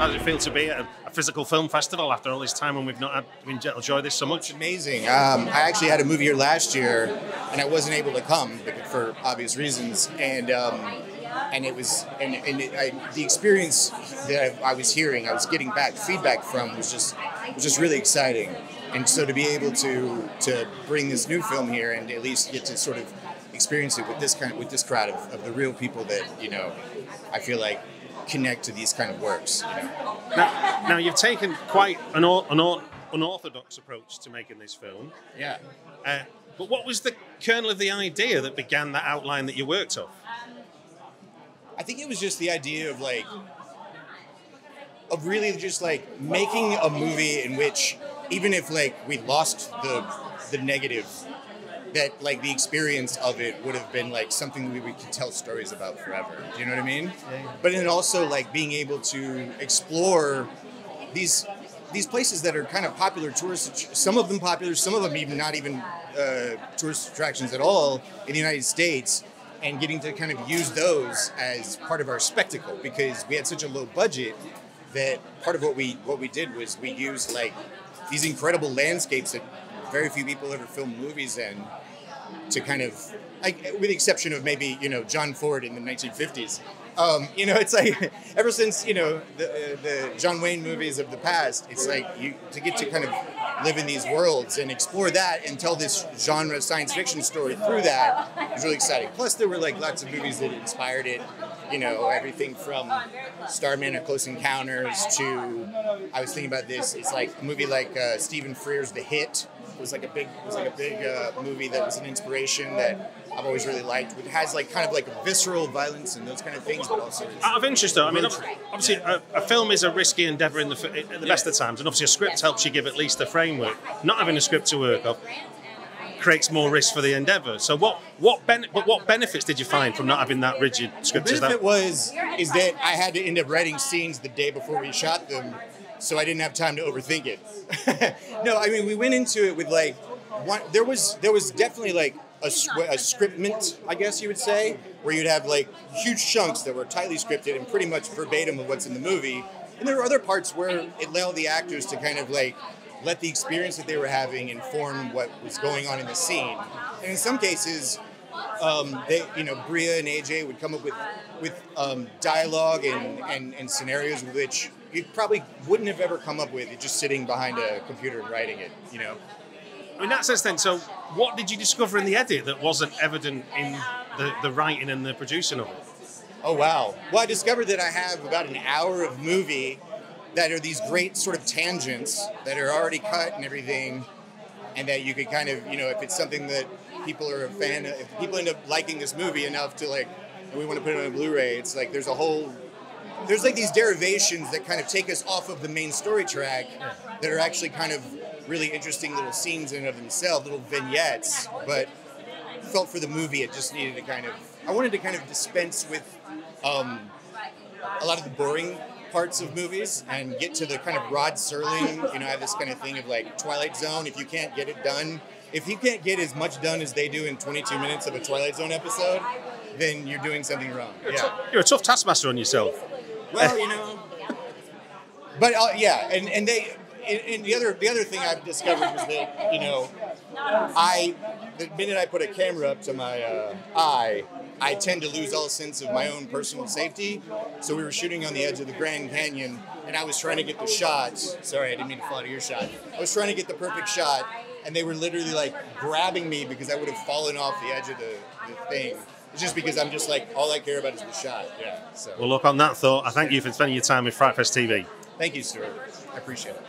How does it feel to be at a, physical film festival after all this time when we've not had enjoyed this so much? Amazing. Um, I actually had a movie here last year, and I wasn't able to come for obvious reasons, and. Um, and it was and, and it, I, the experience that I, I, was hearing, I was getting back feedback from was just was just really exciting. And so to be able to to bring this new film here and at least get to sort of experience it with this kind of, with this crowd of, of the real people that you know I feel like connect to these kind of works. You know. Now, now you've taken quite an, an unorthodox approach to making this film. Yeah. Uh, but what was the kernel of the idea that began that outline that you worked off? I think it was just the idea of like, of really just like making a movie in which, even if like we lost the the negative, that like the experience of it would have been like something we, we could tell stories about forever. Do you know what I mean? Yeah. But then also like being able to explore these these places that are kind of popular tourist some of them popular some of them even not even uh, tourist attractions at all in the united states and getting to kind of use those as part of our spectacle because we had such a low budget that part of what we what we did was we used like these incredible landscapes that very few people ever film movies in to kind of like with the exception of maybe you know John Ford in the 1950s um, you know, it's like ever since you know the, the John Wayne movies of the past, it's like you to get to kind of live in these worlds and explore that and tell this genre of science fiction story through that is really exciting. Plus, there were like lots of movies that inspired it. You know, everything from Starman and Close Encounters to I was thinking about this. It's like a movie like uh, Stephen Frears' The Hit was like a big was like a big uh, movie that was an inspiration that I've always really liked. It has like kind of like visceral violence and those kind of things, but also out of interest though. I mean, obviously, a, a, film is a risky endeavour in the at the best of times, and obviously, a script helps you give at least a framework. Not having a script to work off creates more risk for the endeavour. So, what what ben- but what benefits did you find from not having that rigid script? The benefit was is that I had to end up writing scenes the day before we shot them, so I didn't have time to overthink it. no, I mean we went into it with like one. There was there was definitely like a, a scriptment, I guess you would say, where you'd have like huge chunks that were tightly scripted and pretty much verbatim of what's in the movie. And there were other parts where it allowed the actors to kind of like let the experience that they were having inform what was going on in the scene. And in some cases, um, they, you know, Brea and AJ would come up with with um, dialogue and, and, and scenarios which you probably wouldn't have ever come up with just sitting behind a computer and writing it, you know. In that sense, then, so what did you discover in the edit that wasn't evident in the, the writing and the producing of it? Oh, wow. Well, I discovered that I have about an hour of movie that are these great sort of tangents that are already cut and everything, and that you could kind of, you know, if it's something that people are a fan of, if people end up liking this movie enough to like, we want to put it on a Blu-ray, it's like there's a whole there's like these derivations that kind of take us off of the main story track that are actually kind of really interesting little scenes in and of themselves, little vignettes. But felt for the movie, it just needed to kind of. I wanted to kind of dispense with um, a lot of the boring parts of movies and get to the kind of Rod Serling. You know, I have this kind of thing of like Twilight Zone. If you can't get it done, if you can't get as much done as they do in 22 minutes of a Twilight Zone episode, then you're doing something wrong. You're, yeah. a, you're a tough taskmaster on yourself. Well, you know. But uh, yeah, and, and they and, and the other the other thing I've discovered was that you know I the minute I put a camera up to my uh, eye, I tend to lose all sense of my own personal safety. So we were shooting on the edge of the Grand Canyon, and I was trying to get the shots. Sorry, I didn't mean to fall out of your shot. I was trying to get the perfect shot, and they were literally like grabbing me because I would have fallen off the edge of the, the thing. It's just because I'm just like all I care about is the shot. Yeah. So. Well, look on that thought. I thank you for spending your time with FrightFest TV. Thank you, Stuart. I appreciate it.